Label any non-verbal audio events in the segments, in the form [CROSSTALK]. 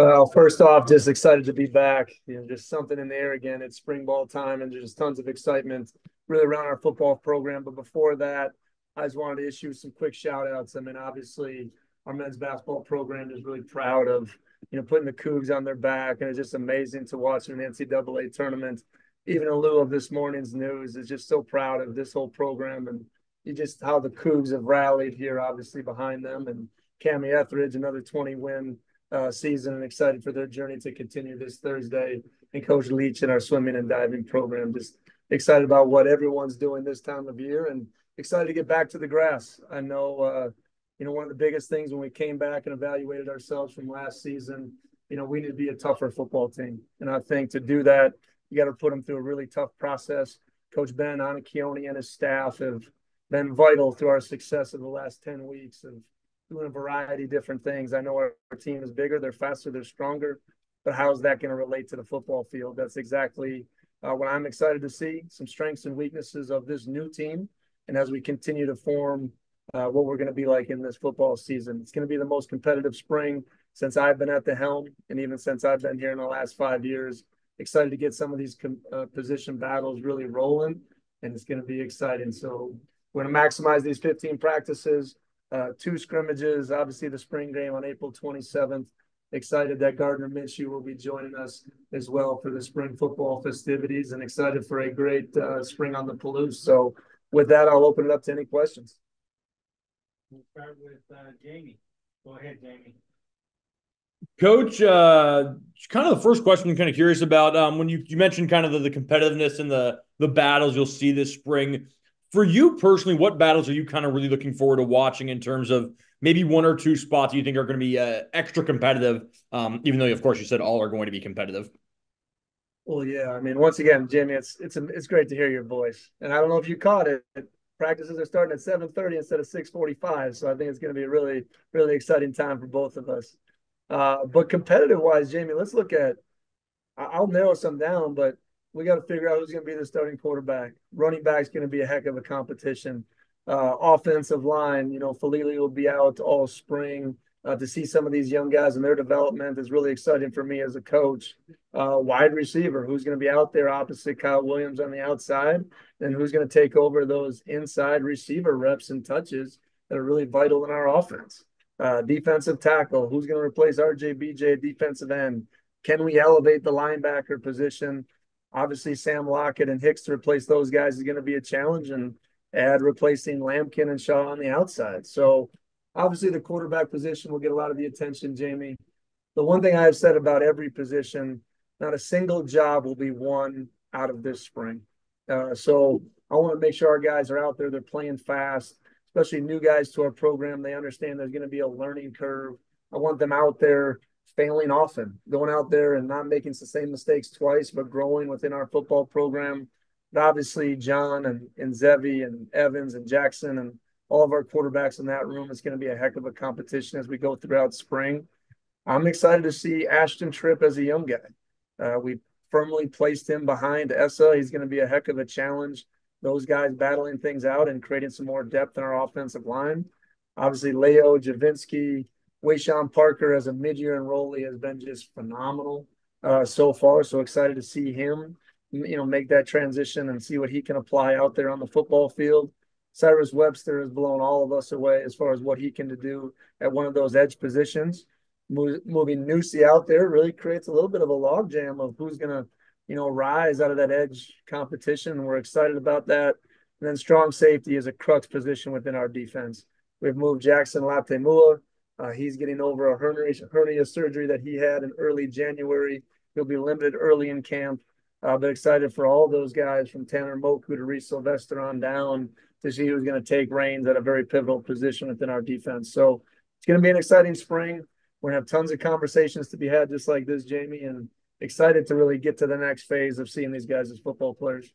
Well, first off, just excited to be back. You know, just something in the air again. It's spring ball time, and there's just tons of excitement really around our football program. But before that, I just wanted to issue some quick shout outs. I mean, obviously, our men's basketball program is really proud of you know putting the Cougs on their back, and it's just amazing to watch an NCAA tournament. Even in lieu of this morning's news, is just so proud of this whole program and just how the Cougs have rallied here, obviously behind them, and Kamie Ethridge, another 20 win uh, season, and excited for their journey to continue this Thursday. And Coach Leach and our swimming and diving program, just excited about what everyone's doing this time of year, and excited to get back to the grass. I know. Uh, you know, one of the biggest things when we came back and evaluated ourselves from last season, you know, we need to be a tougher football team. And I think to do that, you got to put them through a really tough process. Coach Ben Iannacone and his staff have been vital through our success of the last 10 weeks of doing a variety of different things. I know our, our team is bigger, they're faster, they're stronger, but how is that going to relate to the football field? That's exactly uh, what I'm excited to see some strengths and weaknesses of this new team. And as we continue to form uh, what we're going to be like in this football season. It's going to be the most competitive spring since I've been at the helm, and even since I've been here in the last five years. Excited to get some of these uh, position battles really rolling, and it's going to be exciting. So we're going to maximize these 15 practices, uh, two scrimmages, obviously the spring game on April 27th. Excited that Gardner Minshew will be joining us as well for the spring football festivities, and excited for a great uh, spring on the Palouse. So with that, I'll open it up to any questions. We'll start with uh, Jamie. Go ahead, Jamie. Coach, uh, kind of the first question I'm kind of curious about um, when you, you mentioned kind of the, the competitiveness and the the battles you'll see this spring. For you personally, what battles are you kind of really looking forward to watching in terms of maybe one or two spots you think are going to be uh, extra competitive? Um, even though, of course, you said all are going to be competitive. Well, yeah. I mean, once again, Jimmy, it's it's it's great to hear your voice, and I don't know if you caught it practices are starting at 7.30 instead of 6.45 so i think it's going to be a really really exciting time for both of us uh, but competitive wise jamie let's look at i'll narrow some down but we got to figure out who's going to be the starting quarterback running back's going to be a heck of a competition uh, offensive line you know Faalele will be out all spring uh, to see some of these young guys and their development is really exciting for me as a coach. Uh, wide receiver, who's going to be out there opposite Kyle Williams on the outside, and who's going to take over those inside receiver reps and touches that are really vital in our offense. Uh, defensive tackle, who's going to replace RJBJ defensive end? Can we elevate the linebacker position? Obviously, Sam Lockett and Hicks to replace those guys is going to be a challenge, and add replacing Lampkin and Shaw on the outside. So Obviously, the quarterback position will get a lot of the attention, Jamie. The one thing I've said about every position, not a single job will be won out of this spring. Uh, so I want to make sure our guys are out there, they're playing fast, especially new guys to our program. They understand there's going to be a learning curve. I want them out there failing often, going out there and not making the same mistakes twice, but growing within our football program. But obviously, John and, and Zevi and Evans and Jackson and all of our quarterbacks in that room. It's going to be a heck of a competition as we go throughout spring. I'm excited to see Ashton Tripp as a young guy. Uh, we firmly placed him behind Esa. He's going to be a heck of a challenge. Those guys battling things out and creating some more depth in our offensive line. Obviously, Leo Djouvensky, Wayshawn Parker as a mid-year enrollee has been just phenomenal uh, so far. So excited to see him, you know, make that transition and see what he can apply out there on the football field. Cyrus Webster has blown all of us away as far as what he can do at one of those edge positions. moving Nusi out there really creates a little bit of a logjam of who's going to, you know, rise out of that edge competition. We're excited about that. And then strong safety is a crux position within our defense. We've moved Jackson Lataimua. Uh, he's getting over a hernia, hernia surgery that he had in early January. He'll be limited early in camp. Uh, but excited for all those guys from Tanner Moku to Reese Sylvester on down to see who's going to take reins at a very pivotal position within our defense. So it's going to be an exciting spring. We're going to have tons of conversations to be had just like this, Jamie, and excited to really get to the next phase of seeing these guys as football players.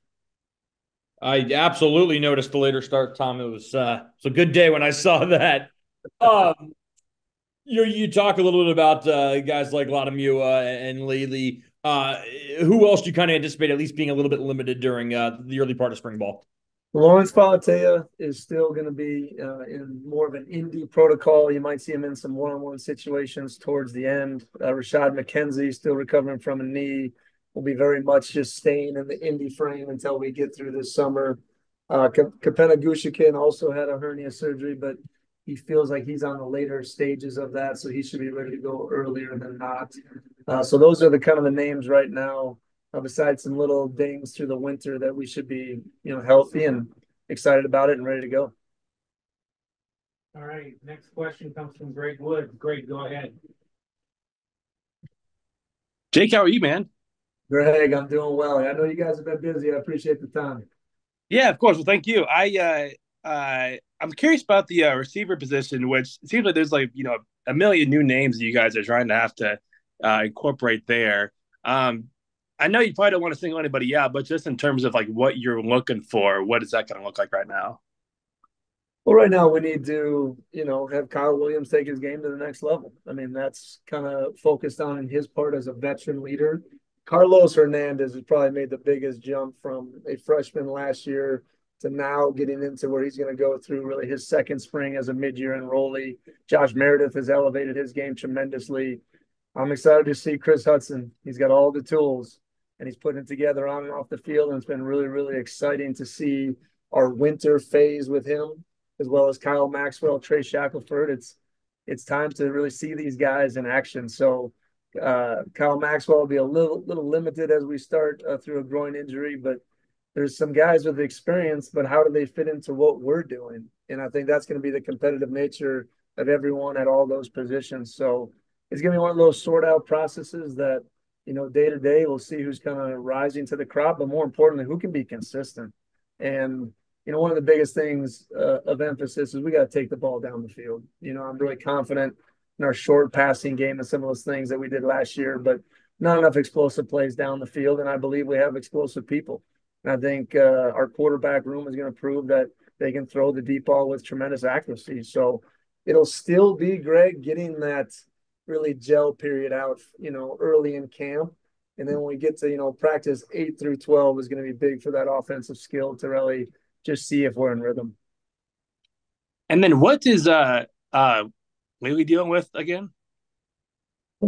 I absolutely noticed the later start, Tom. It was uh, it's a good day when I saw that. Um, you you talk a little bit about uh, guys like Lataimua and Lely. Uh, who else do you kind of anticipate at least being a little bit limited during uh, the early part of spring ball? Lawrence Valetea is still going to be uh, in more of an indie protocol. You might see him in some one-on-one situations towards the end. Uh, Rashad McKenzie still recovering from a knee. Will be very much just staying in the indie frame until we get through this summer. Uh, Kapena Gushiken also had a hernia surgery, but he feels like he's on the later stages of that, so he should be ready to go earlier than not. Uh, so those are the kind of the names right now uh, besides some little dings through the winter that we should be, you know, healthy and excited about it and ready to go. All right. Next question comes from Greg Wood. Greg, go ahead. Jake, how are you, man? Greg, I'm doing well. I know you guys have been busy. I appreciate the time. Yeah, of course. Well, thank you. I uh, uh, I'm curious about the uh, receiver position, which seems like there's like you know a million new names that you guys are trying to have to uh, incorporate there. Um, I know you probably don't want to single anybody out, but just in terms of like what you're looking for, what is that going to look like right now? Well, right now we need to, you know, have Kyle Williams take his game to the next level. I mean, that's kind of focused on in his part as a veteran leader. Carlos Hernandez has probably made the biggest jump from a freshman last year to now getting into where he's going to go through really his second spring as a mid-year enrollee. Josh Meredith has elevated his game tremendously. I'm excited to see Chris Hudson. He's got all the tools and he's putting it together on and off the field. And it's been really, really exciting to see our winter phase with him, as well as Kyle Maxwell, Trey Shackelford. It's it's time to really see these guys in action. So uh, Kyle Maxwell will be a little little limited as we start uh, through a groin injury, but there's some guys with experience. But how do they fit into what we're doing? And I think that's going to be the competitive nature of everyone at all those positions. So it's going to be one of those sort out processes that you know, day to day, we'll see who's kind of rising to the crop, but more importantly, who can be consistent. And, you know, one of the biggest things uh, of emphasis is we got to take the ball down the field. You know, I'm really confident in our short passing game and some of those things that we did last year, but not enough explosive plays down the field. And I believe we have explosive people. And I think uh, our quarterback room is going to prove that they can throw the deep ball with tremendous accuracy. So it'll still be Greg getting that really gel period out, you know, early in camp. And then when we get to, you know, practice eight through 12 is going to be big for that offensive skill to really just see if we're in rhythm. And then what is uh uh Lily dealing with again?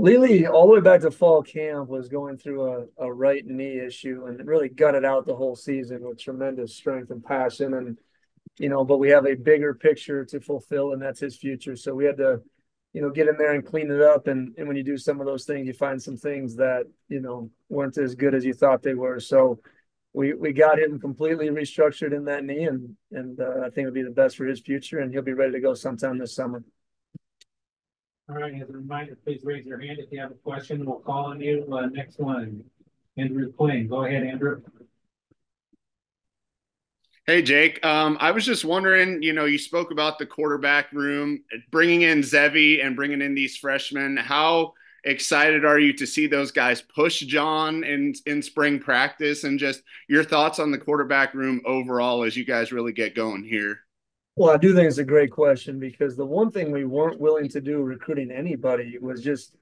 Lily, all the way back to fall camp, was going through a, a right knee issue and really gutted out the whole season with tremendous strength and passion. And, you know, but we have a bigger picture to fulfill, and that's his future. So we had to you know, get in there and clean it up. And, and when you do some of those things, you find some things that, you know, weren't as good as you thought they were. So we, we got him completely restructured in that knee and, and uh, I think it'll be the best for his future and he'll be ready to go sometime this summer. All right. As a reminder, please raise your hand if you have a question. We'll call on you. Uh, next one, Andrew Quinn. Go ahead, Andrew. Hey, Jake. Um, I was just wondering, you know, you spoke about the quarterback room, bringing in Zevi and bringing in these freshmen. How excited are you to see those guys push John in, in spring practice and just your thoughts on the quarterback room overall as you guys really get going here? Well, I do think it's a great question because the one thing we weren't willing to do recruiting anybody was just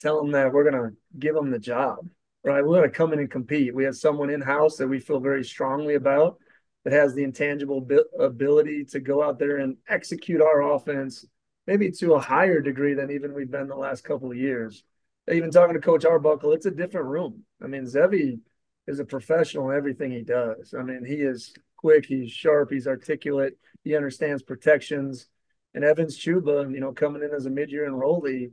tell them that we're going to give them the job, right? We're going to come in and compete. We have someone in house that we feel very strongly about that has the intangible ability to go out there and execute our offense maybe to a higher degree than even we've been the last couple of years. Even talking to Coach Arbuckle, it's a different room. I mean, Zevi is a professional in everything he does. I mean, he is quick, he's sharp, he's articulate, he understands protections. And Evans Chuba, you know, coming in as a mid-year enrollee,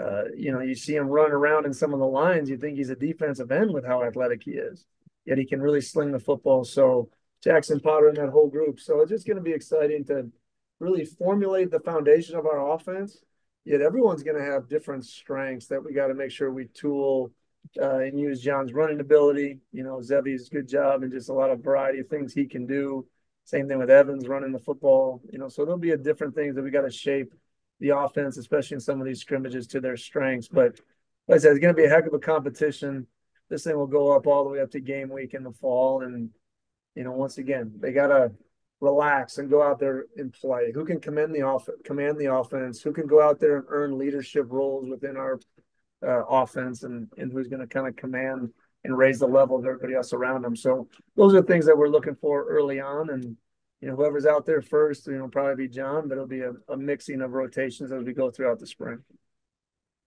uh, you know, you see him run around in some of the lines, you think he's a defensive end with how athletic he is. Yet he can really sling the football. So Jackson Potter and that whole group. So it's just going to be exciting to really formulate the foundation of our offense. Yet everyone's going to have different strengths that we got to make sure we tool uh, and use John's running ability. You know, Zevi's good job and just a lot of variety of things he can do. Same thing with Evans running the football. You know, so there'll be a different things that we got to shape the offense, especially in some of these scrimmages, to their strengths. But like I said, it's going to be a heck of a competition. This thing will go up all the way up to game week in the fall, and you know, once again, they got to relax and go out there and play. Who can command the off command the offense? Who can go out there and earn leadership roles within our uh, offense, and and who's going to kind of command and raise the level of everybody else around them. So those are things that we're looking for early on. And, you know, whoever's out there first, you know, probably be John, but it'll be a, a mixing of rotations as we go throughout the spring.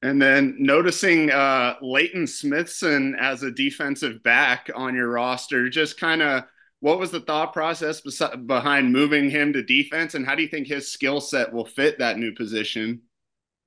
And then noticing uh, Leyton Smithson as a defensive back on your roster, just kind of what was the thought process behind moving him to defense, and how do you think his skill set will fit that new position?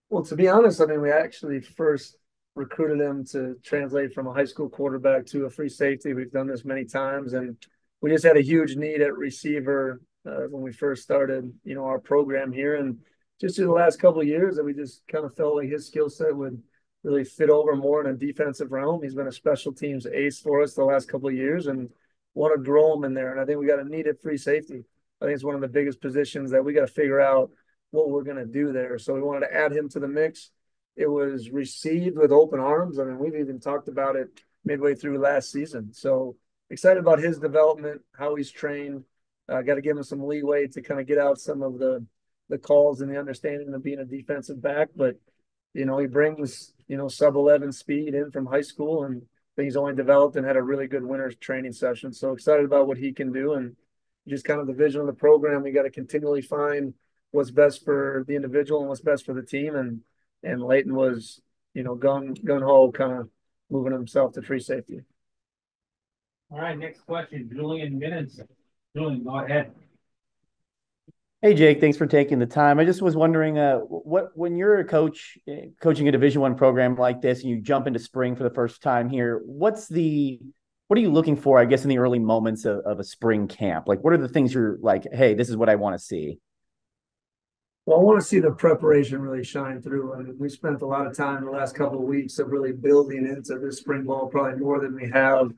Well, to be honest, I mean, we actually first recruited him to translate from a high school quarterback to a free safety. We've done this many times, and we just had a huge need at receiver uh, when we first started, you know, our program here, and just in the last couple of years that we just kind of felt like his skill set would really fit over more in a defensive realm. He's been a special teams ace for us the last couple of years and want to grow him in there. And I think we got a needed free safety. I think it's one of the biggest positions that we got to figure out what we're going to do there. So we wanted to add him to the mix. It was received with open arms. I mean, we've even talked about it midway through last season. So excited about his development, how he's trained. Uh, got to give him some leeway to kind of get out some of the the calls and the understanding of being a defensive back. But you know, he brings you know sub eleven speed in from high school, and he's only developed and had a really good winter training session. So excited about what he can do, and just kind of the vision of the program. We got to continually find what's best for the individual and what's best for the team. And and Leyton was you know gun gun ho kind of moving himself to free safety. All right, next question, Julian Minutes. Julian, go ahead. Hey Jake, thanks for taking the time. I just was wondering, uh, what when you're a coach eh, coaching a Division One program like this, and you jump into spring for the first time here, what's the what are you looking for? I guess in the early moments of, of a spring camp, like what are the things you're like? Hey, this is what I want to see. Well, I want to see the preparation really shine through. I mean, we spent a lot of time the last couple of weeks of really building into this spring ball, probably more than we have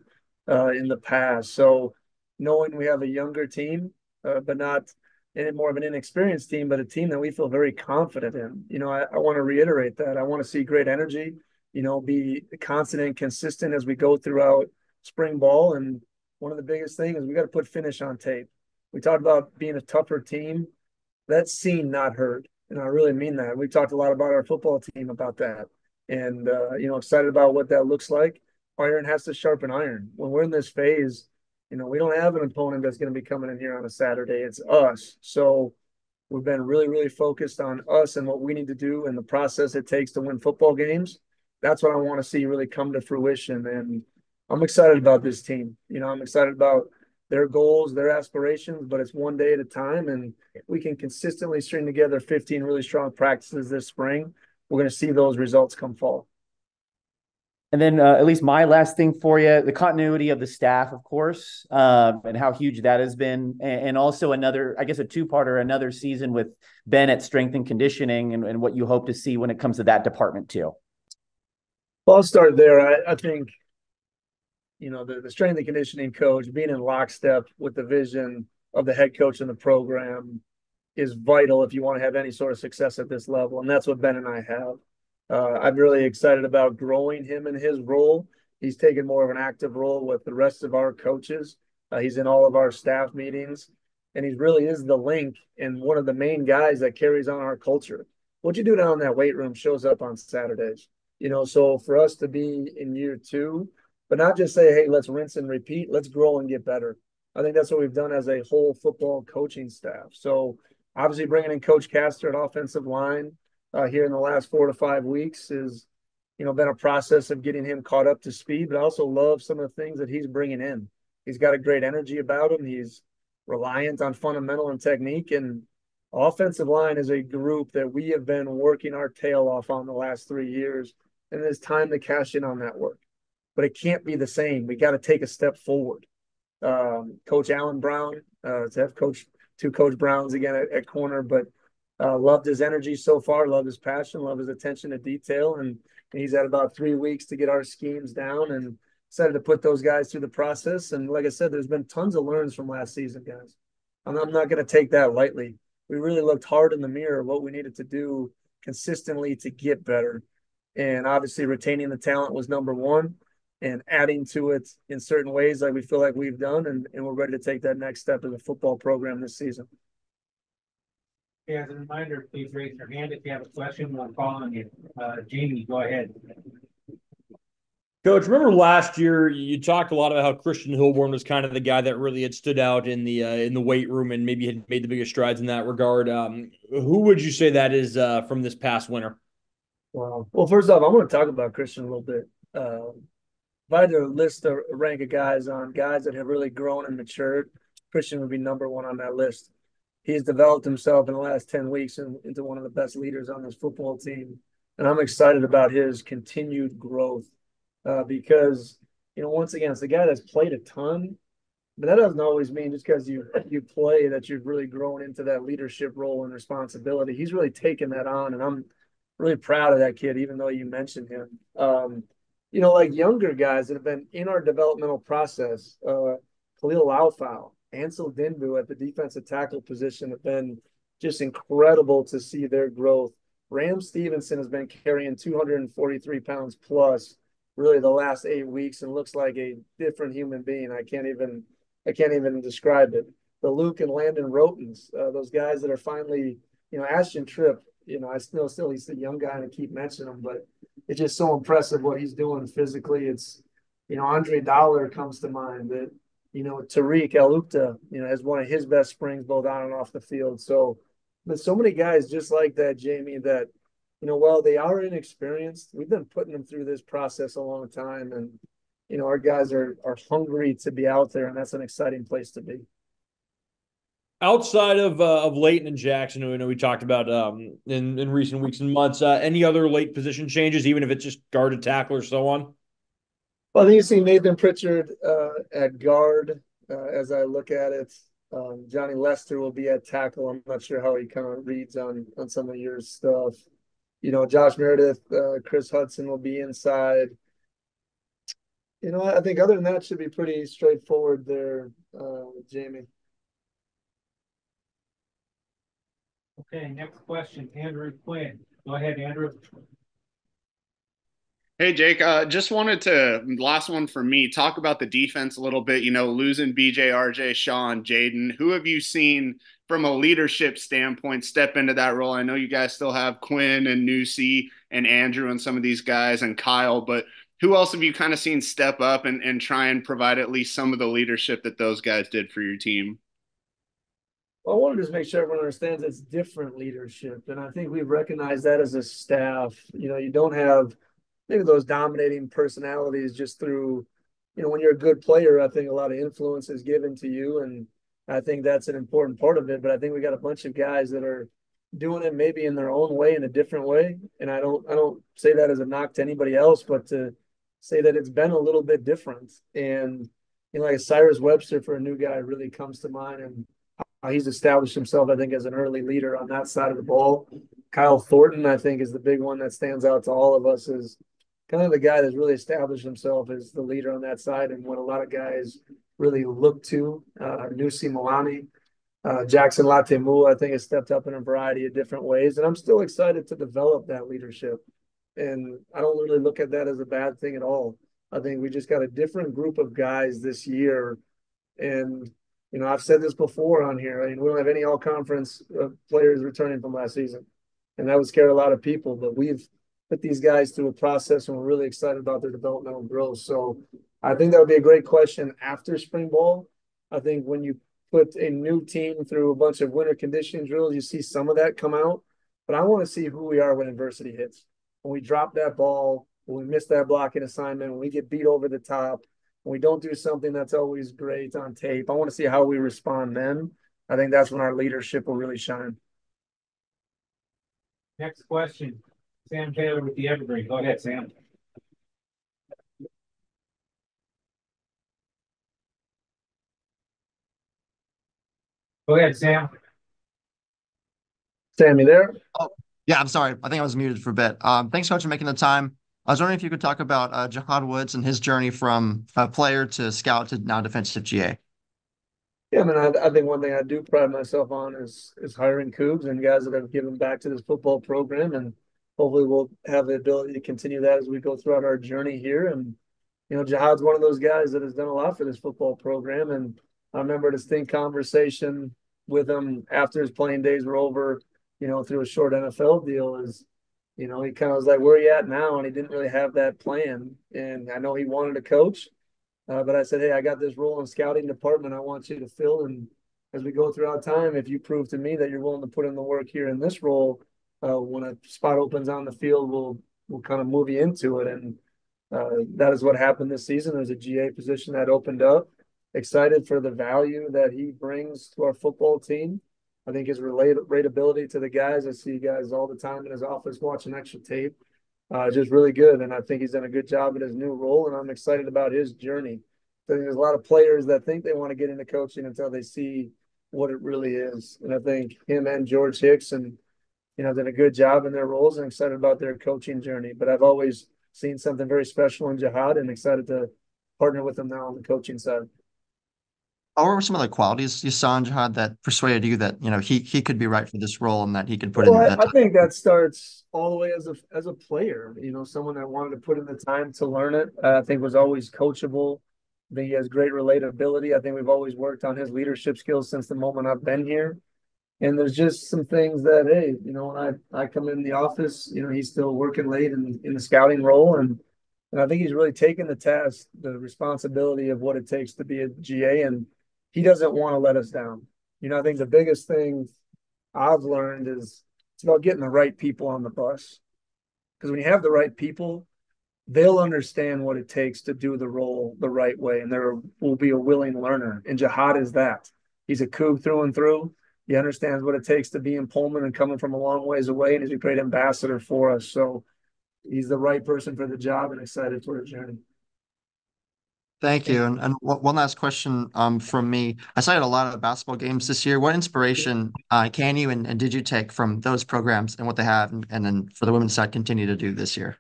uh, in the past. So, knowing we have a younger team, uh, but not and more of an inexperienced team, but a team that we feel very confident in. You know, I, I want to reiterate that. I want to see great energy, you know, be constant and consistent as we go throughout spring ball. And one of the biggest things is we got to put finish on tape. We talked about being a tougher team. That's seen, not heard. And I really mean that. We talked a lot about our football team about that. And, uh, you know, excited about what that looks like. Iron has to sharpen iron. When we're in this phase, you know, we don't have an opponent that's going to be coming in here on a Saturday. It's us. So we've been really, really focused on us and what we need to do and the process it takes to win football games. That's what I want to see really come to fruition. And I'm excited about this team. You know, I'm excited about their goals, their aspirations, but it's one day at a time. And we can consistently string together 15 really strong practices this spring. We're going to see those results come fall. And then, uh, at least my last thing for you, the continuity of the staff, of course, uh, and how huge that has been, and, and also another, I guess, a two-parter, another season with Ben at strength and conditioning, and, and, what you hope to see when it comes to that department too. Well, I'll start there. I, I think, you know, the, the strength and conditioning coach being in lockstep with the vision of the head coach in the program is vital if you want to have any sort of success at this level, and that's what Ben and I have. Uh, I'm really excited about growing him in his role. He's taken more of an active role with the rest of our coaches. Uh, he's in all of our staff meetings, and he really is the link and one of the main guys that carries on our culture. What you do down in that weight room shows up on Saturdays. You know, so for us to be in year two, but not just say, hey, let's rinse and repeat, let's grow and get better. I think that's what we've done as a whole football coaching staff. So obviously bringing in Coach Caster at offensive line, uh, here in the last four to five weeks is, you know, been a process of getting him caught up to speed. But I also love some of the things that he's bringing in. He's got a great energy about him. He's reliant on fundamental and technique. And offensive line is a group that we have been working our tail off on the last three years, and it's time to cash in on that work. But it can't be the same. We got to take a step forward. Um, Coach Allen Brown, uh, to have Coach two Coach Browns again at, at corner, but uh, loved his energy so far, love his passion, love his attention to detail. And he's had about three weeks to get our schemes down and excited to put those guys through the process. And like I said, there's been tons of learns from last season, guys. I'm, I'm not going to take that lightly. We really looked hard in the mirror what we needed to do consistently to get better. And obviously, retaining the talent was number one and adding to it in certain ways like we feel like we've done. And, and we're ready to take that next step as a football program this season. Okay, as a reminder, please raise your hand if you have a question. We'll call on you. Uh, Jamie, go ahead. Coach, remember last year you talked a lot about how Christian Hilborn was kind of the guy that really had stood out in the uh, in the weight room and maybe had made the biggest strides in that regard. Um, who would you say that is uh, from this past winter? Wow. Well, first off, I want to talk about Christian a little bit. Uh, if I had to list a rank of guys on guys that have really grown and matured, Christian would be number one on that list. He's developed himself in the last 10 weeks into one of the best leaders on this football team. And I'm excited about his continued growth uh, because you know once again it's a guy that's played a ton, but that doesn't always mean just because you you play that you've really grown into that leadership role and responsibility. He's really taken that on, and I'm really proud of that kid. Even though you mentioned him, um, you know, like younger guys that have been in our developmental process, uh, Khalil Laufau, Ansel Dinbu at the defensive tackle position have been just incredible to see their growth. Ram Stevenson has been carrying 243 pounds plus really the last eight weeks and looks like a different human being. I can't even I can't even describe it. The Luke and Landon Rotens, uh, those guys that are finally, you know, Ashton Tripp, you know, I still still he's a young guy and I keep mentioning him, but it's just so impressive what he's doing physically. It's you know, Andre Dollar comes to mind that, you know, Tariq Elupta, you know, has one of his best springs both on and off the field. So but so many guys just like that, Jamie, that you know, while they are inexperienced, we've been putting them through this process a long time, and you know, our guys are are hungry to be out there, and that's an exciting place to be. Outside of uh, of Leighton and Jackson, who I know we talked about um, in in recent weeks and months, uh, any other late position changes, even if it's just guard to tackle or so on? Well, I think you see Nathan Pritchard uh, at guard uh, as I look at it. Um, Johnny Lester will be at tackle. I'm not sure how he kind of reads on on some of your stuff you know, Josh Meredith, uh, Chris Hudson will be inside. You know, I think other than that, should be pretty straightforward there, uh, Jamie. Okay, next question, Andrew Quinn. Go ahead, Andrew. Hey, Jake, uh, just wanted to, last one for me, talk about the defense a little bit. You know, losing BJ, RJ, Sean, Jaden. Who have you seen from a leadership standpoint step into that role? I know you guys still have Quinn and Nusi and Andrew and some of these guys and Kyle, but who else have you kind of seen step up and, and try and provide at least some of the leadership that those guys did for your team? Well, I want to just make sure everyone understands it's different leadership. And I think we've recognized that as a staff. You know, you don't have maybe those dominating personalities just through, you know, when you're a good player, I think a lot of influence is given to you. And I think that's an important part of it. But I think we got a bunch of guys that are doing it maybe in their own way, in a different way. And I don't I don't say that as a knock to anybody else, but to say that it's been a little bit different. And you know, like Cyrus Webster for a new guy really comes to mind and he's established himself, I think, as an early leader on that side of the ball. Kyle Thornton, I think, is the big one that stands out to all of us is kind of the guy that's really established himself as the leader on that side and what a lot of guys really look to. Uh, Nusi Malani, uh, Jackson Latemu, I think, has stepped up in a variety of different ways. And I'm still excited to develop that leadership. And I don't really look at that as a bad thing at all. I think we just got a different group of guys this year. And, you know, I've said this before on here. I mean, we don't have any all conference uh, players returning from last season. And that would scare a lot of people. But we've put these guys through a process and we're really excited about their developmental growth. So I think that would be a great question after spring ball. I think when you put a new team through a bunch of winter conditioning drills, you see some of that come out. But I want to see who we are when adversity hits. When we drop that ball, when we miss that blocking assignment, when we get beat over the top, we don't do something that's always great on tape. I want to see how we respond then. I think that's when our leadership will really shine. Next question. Sam Taylor with the Evergreen. Go ahead, Sam. Go ahead, Sam. Sammy there? Oh, yeah, I'm sorry. I think I was muted for a bit. Um, thanks so much for making the time. I was wondering if you could talk about uh, Jahad Woods and his journey from a player to scout to now defensive GA. Yeah, I mean, I, I think one thing I do pride myself on is is hiring Cougs and guys that have given back to this football program, and hopefully we'll have the ability to continue that as we go throughout our journey here. And you know, Jahad's one of those guys that has done a lot for this football program, and I remember a distinct conversation with him after his playing days were over, you know, through a short NFL deal is, you know, he kind of was like, "Where are you at now?" And he didn't really have that plan. And I know he wanted to coach, uh, but I said, "Hey, I got this role in scouting department. I want you to fill." And as we go throughout time, if you prove to me that you're willing to put in the work here in this role, uh, when a spot opens on the field, we'll we'll kind of move you into it. And uh, that is what happened this season. There's a GA position that opened up. Excited for the value that he brings to our football team. I think his relate to the guys. I see guys all the time in his office watching extra tape. Uh, just really good, and I think he's done a good job in his new role. And I'm excited about his journey. I think there's a lot of players that think they want to get into coaching until they see what it really is. And I think him and George Hicks and you know done a good job in their roles and excited about their coaching journey. But I've always seen something very special in Jahad and excited to partner with him now on the coaching side. What were some of the qualities you saw in Jahad that persuaded you that you know he he could be right for this role and that he could put well, in that? I, I think that starts all the way as a as a player. You know, someone that wanted to put in the time to learn it. Uh, I think was always coachable. I think he has great relatability. I think we've always worked on his leadership skills since the moment I've been here. And there's just some things that hey, you know, when I I come in the office, you know, he's still working late in in the scouting role and. And I think he's really taken the task, the responsibility of what it takes to be a GA and he doesn't want to let us down. You know, I think the biggest thing I've learned is it's about getting the right people on the bus. Because when you have the right people, they'll understand what it takes to do the role the right way, and there will be a willing learner. And Jahad is that. He's a Coug through and through. He understands what it takes to be in Pullman and coming from a long ways away, and he's a great ambassador for us. So he's the right person for the job, and excited for the journey. Thank you. And, and one last question um, from me. I cited a lot of basketball games this year. What inspiration uh, can you and, and, did you take from those programs and what they have, and, and, then for the women's side, continue to do this year?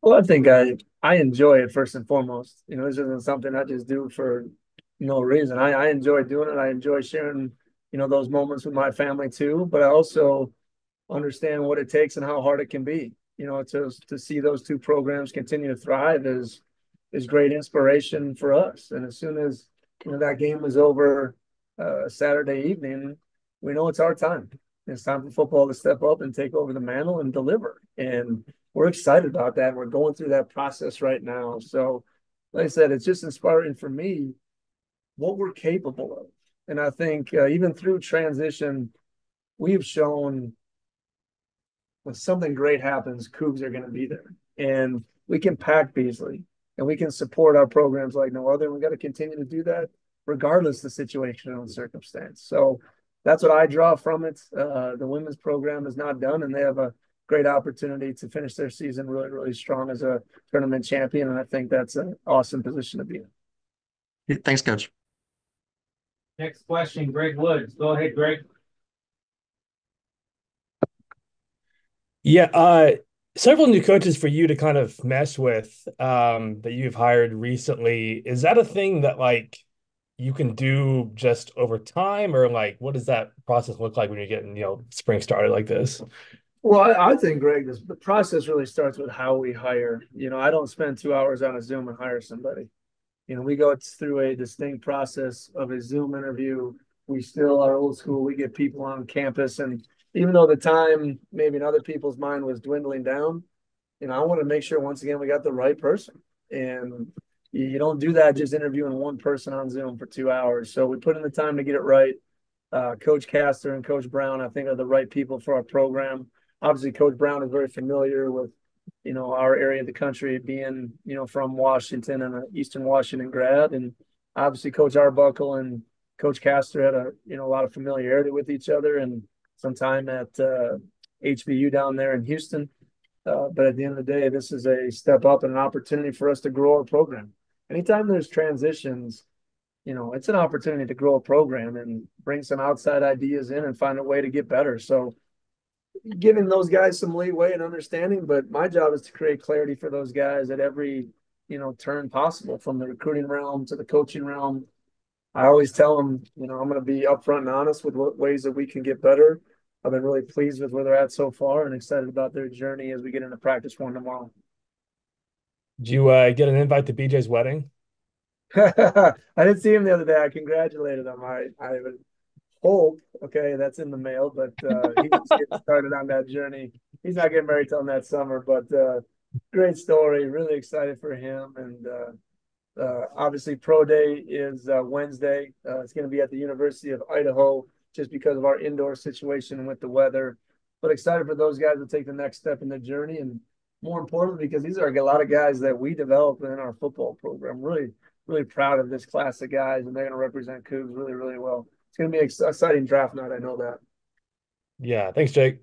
Well, I think I I enjoy it first and foremost. You know, this isn't something I just do for no reason. I, I enjoy doing it. I enjoy sharing, you know, those moments with my family too. But I also understand what it takes and how hard it can be. You know, to to see those two programs continue to thrive is is great inspiration for us. And as soon as you know that game was over uh, Saturday evening, we know it's our time. It's time for football to step up and take over the mantle and deliver. And we're excited about that. We're going through that process right now. So, like I said, it's just inspiring for me what we're capable of. And I think uh, even through transition, we've shown when something great happens, Cougs are going to be there. And we can pack Beasley and we can support our programs like no other. And we got to continue to do that regardless of the situation and circumstance. So that's what I draw from it. Uh, the women's program is not done, and they have a great opportunity to finish their season really, really strong as a tournament champion. And I think that's an awesome position to be in. Thanks, Coach. Next question, Greg Woods. Go ahead, Greg. Yeah, uh, several new coaches for you to kind of mess with um, that you've hired recently. Is that a thing that like you can do just over time, or like what does that process look like when you're getting you know spring started like this? Well, I, I think Greg, this, the process really starts with how we hire. You know, I don't spend two hours on a Zoom and hire somebody. You know, we go through a distinct process of a Zoom interview. We still are old school. We get people on campus and even though the time maybe in other people's mind was dwindling down, you know, I want to make sure once again we got the right person. And you don't do that just interviewing one person on Zoom for two hours. So we put in the time to get it right. Uh, Coach Castor and Coach Brown, I think, are the right people for our program. Obviously, Coach Brown is very familiar with, you know, our area of the country, being, you know, from Washington and an Eastern Washington grad, and obviously Coach Arbuckle and Coach Castor had a, you know, a lot of familiarity with each other, and some time at uh, HBU down there in Houston. Uh, but at the end of the day, this is a step up and an opportunity for us to grow our program. Anytime there's transitions, you know, it's an opportunity to grow a program and bring some outside ideas in and find a way to get better. So, giving those guys some leeway and understanding, but my job is to create clarity for those guys at every, you know, turn possible from the recruiting realm to the coaching realm I always tell them, you know, I'm going to be upfront and honest with what ways that we can get better. I've been really pleased with where they're at so far and excited about their journey as we get into practice one tomorrow. Did you uh, get an invite to BJ's wedding? [LAUGHS] I didn't see him the other day. I congratulated him. I, I hope. Okay, that's in the mail, but uh, he's getting [LAUGHS] started on that journey. He's not getting married till that summer, but uh, great story. Really excited for him, and uh, uh, obviously pro day is uh, Wednesday. Uh, it's going to be at the University of Idaho, just because of our indoor situation with the weather. But excited for those guys to take the next step in the journey, and more importantly, because these are a lot of guys that we developed in our football program. Really, really proud of this class of guys, and they're going to represent Cougs really, really well. It's going to be an exciting draft night. I know that. Yeah. Thanks, Jake.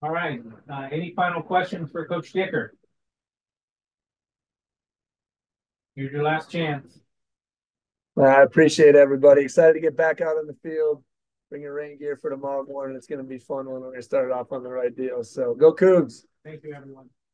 All right, uh, any final questions for Coach Dickert? Here's your last chance. I appreciate everybody. Excited to get back out in the field. Bring your rain gear for tomorrow morning. It's going to be fun when to start off on the right deal. So go Cougs. Thank you, everyone.